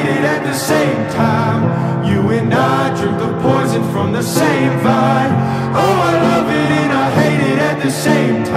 hated at the same time. You and I drink the poison from the same vine. Oh, I love it and I hate it at the same time.